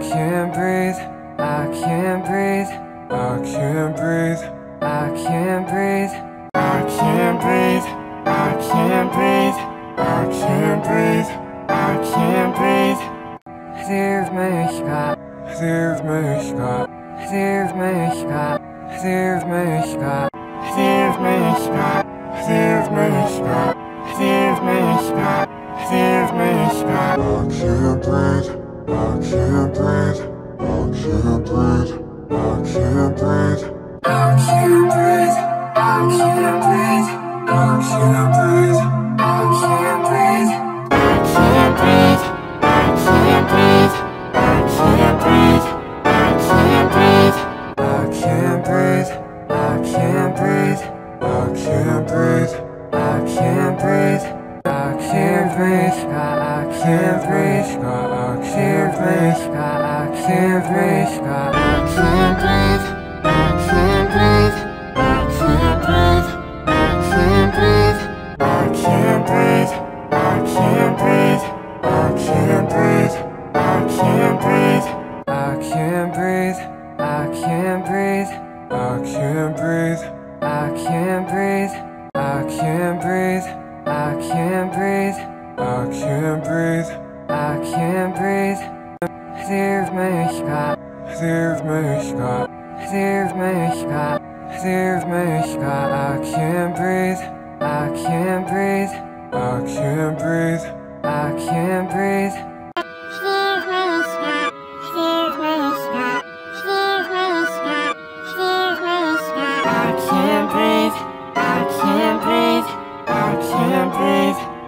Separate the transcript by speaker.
Speaker 1: can't breathe, I can't breathe, I can't breathe, I can't breathe, I can't breathe, I can't breathe, I can't breathe, I can't breathe. Leave me back, leave me back, leave me back, leave me back, leave me back, leave me back, leave me back, leave me back. I can't breathe. I can't breathe, I can't breathe, I can't breathe. I can't breathe, I can't breathe, I can't breathe, I can't breathe. I can't breathe, I can't breathe, I can't breathe, I can't breathe. I can't breathe, can't breathe. I can't breathe. I can't breathe. I can't breathe. I can't breathe. I can't breathe. I can't breathe. I can't breathe. I can't breathe. I can't breathe. I can't breathe. I can't breathe. I can't breathe. I can't breathe. I can't breathe. I can't breathe. I can't breathe. I can't breathe. Leave me God. Leave me God. Leave me God. Leave me God. I can't breathe. I can't breathe. I can't breathe. I can't breathe. Leave me God. Leave me God. Leave me God. Leave me God. I can't breathe. I can't breathe. I can't breathe.